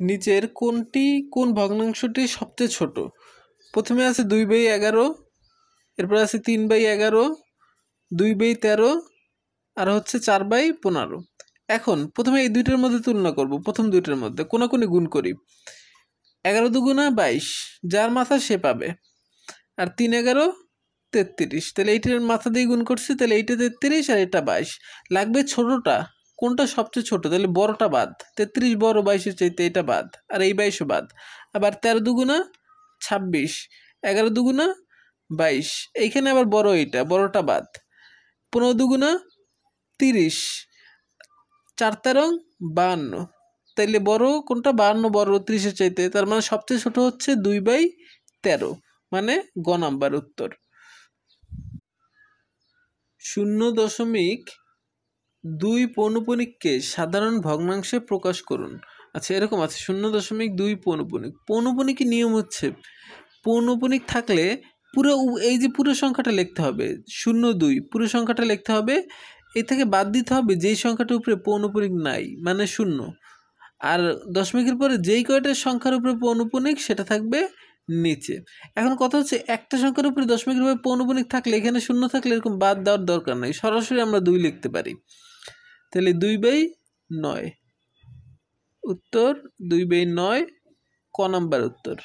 নিচের কোনটি, কোন ভগ্নাংশটি সবচেয়ে ছোট? প্রথমে আছে দুই বাই এগারো, এরপর আছে তিন বাই এগারো, দুই বাই তেরো, আর হচ্ছে চার বাই পনেরো। এখন প্রথমে এই দুইটার মধ্যে তুলনা করব, প্রথম দুইটার মধ্যে, কোনাকুনি গুণ করি। এগারো দুগুণা বাইশ, যার মাথা সে পাবে। আর তিন এগারো, তেত্রিশ, তাহলে এইটার মাথা দিয়ে গুণ করছি, তাহলে এইটা তেত্রিশ আর এটা বাইশ। লাগবে ছোটোটা কোনটা সবচেয়ে ছোট? তাহলে বড়টা বাদ। তেত্রিশ বড়, বাইশের চাইতে এটা বাদ। আর এই বাইশও বাদ। আবার তেরো দুগুণা ছাব্বিশ, এগারো দুগুণা বাইশ। এইখানে আবার বড় এইটা, বড়টা বাদ। পনেরো দুগুণা তিরিশ, চার তেরো বাহান্ন। তাইলে বড় কোনটা? বাহান্ন বড়, ত্রিশের চাইতে। তার মানে সবচেয়ে ছোট হচ্ছে দুই বাই তেরো মানে গ নাম্বার উত্তর। শূন্য দশমিক দুই পৌনপুনিককে সাধারণ ভগ্নাংশে প্রকাশ করুন। আচ্ছা এরকম আছে শূন্য দশমিক দুই পৌনপুনিক। পৌনপুনিকের নিয়ম হচ্ছে, পৌনপুনিক থাকলে পুরো এই যে পুরো সংখ্যাটা লিখতে হবে, শূন্য দুই, পুরো সংখ্যাটা লিখতে হবে, এ থেকে বাদ দিতে হবে যেই সংখ্যাটার উপরে পৌনপুনিক নাই মানে শূন্য। আর দশমিকের পরে যেই কয়টা সংখ্যার উপরে পৌনপুনিক, সেটা থাকবে নিচে। এখন কথা হচ্ছে, একটা সংখ্যার উপরে দশমিকের উপরে পৌনপুনিক থাকলে, এখানে শূন্য থাকলে এরকম বাদ দেওয়ার দরকার নেই, সরাসরি আমরা দুই লিখতে পারি। তাহলে দুই বাই নয়। উত্তর দুই বাই নয় ক নম্বর উত্তর?